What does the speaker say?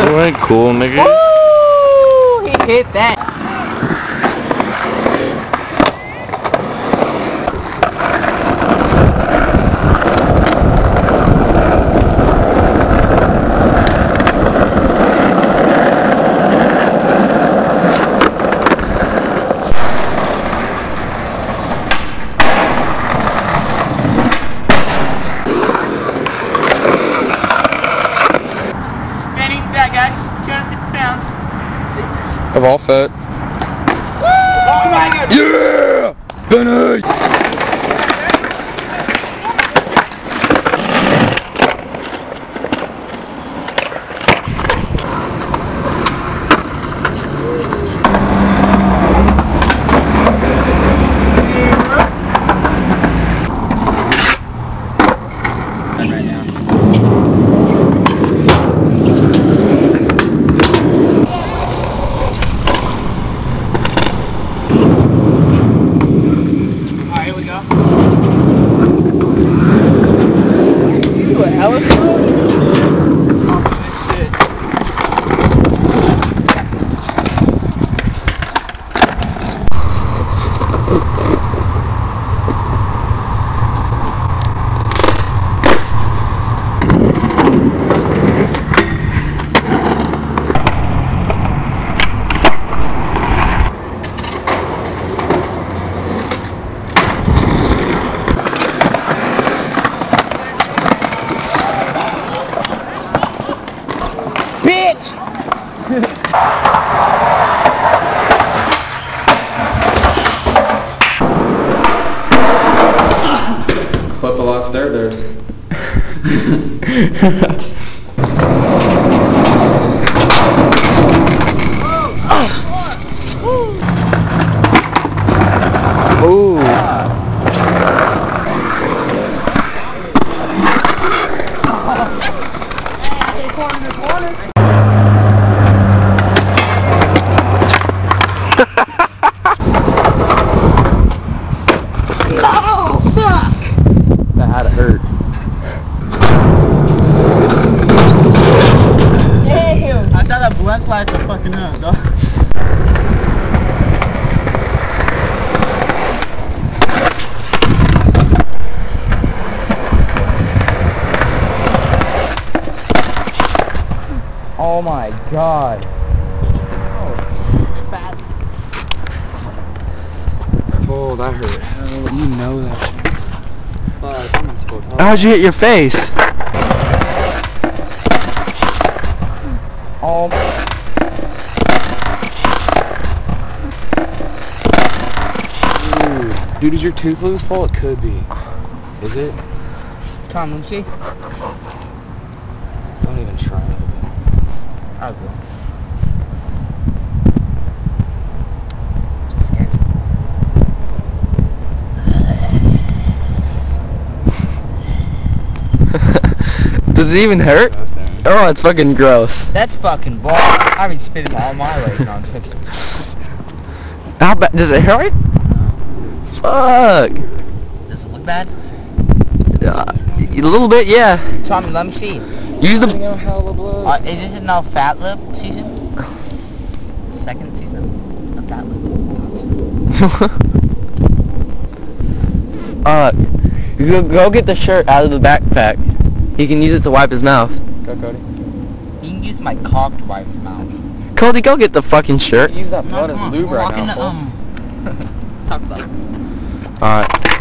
You ain't cool, nigga. Woo! He hit that. Of all fat. Oh! Yeah! Benny! right now. Alright, here we go. You But the last air there. Ooh. Oh, fuck! That had to hurt. Damn! I thought that black lights fucking up, dog. Oh my god. Fat. Oh, that hurt. You know that. Fuck. How'd you hit your face? Dude. Dude, is your tooth loose? Well, it could be. Is it? Come, let me see. Don't even try it. I will. Just scared. Does it even hurt? Oh, it's fucking gross. That's fucking bull. I've been spitting all my way. No, I'm joking. How bad? Does it hurt? Fuck. Does it look bad? Uh, a little bit, yeah. Tommy, let me see. Use the. Uh, is this now Fat Lip season? Second season of Fat Lip. uh, you go, go get the shirt out of the backpack. He can use it to wipe his mouth. Go, Cody. You can use my cock to wipe his mouth. Cody, go get the fucking shirt. Use that No, blood as come lube right now, to, um, talk about. Alright.